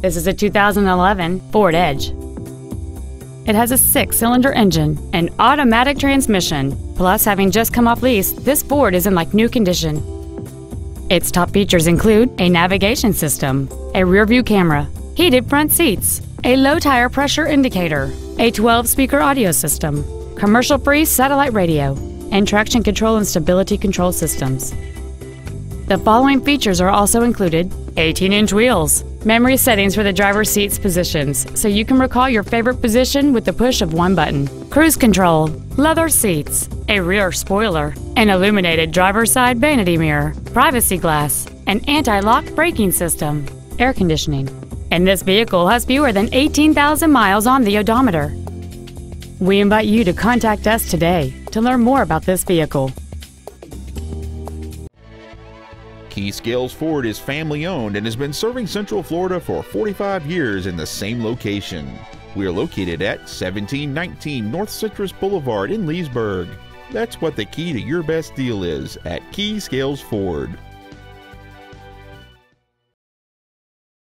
This is a 2011 Ford Edge. It has a six-cylinder engine an automatic transmission. Plus, having just come off lease, this Ford is in like new condition. Its top features include a navigation system, a rear-view camera, heated front seats, a low tire pressure indicator, a 12-speaker audio system, commercial-free satellite radio, and traction control and stability control systems. The following features are also included 18 inch wheels, memory settings for the driver's seat's positions, so you can recall your favorite position with the push of one button, cruise control, leather seats, a rear spoiler, an illuminated driver's side vanity mirror, privacy glass, an anti lock braking system, air conditioning. And this vehicle has fewer than 18,000 miles on the odometer. We invite you to contact us today to learn more about this vehicle. Key Scales Ford is family owned and has been serving Central Florida for 45 years in the same location. We are located at 1719 North Citrus Boulevard in Leesburg. That's what the key to your best deal is at Key Scales Ford.